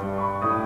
Música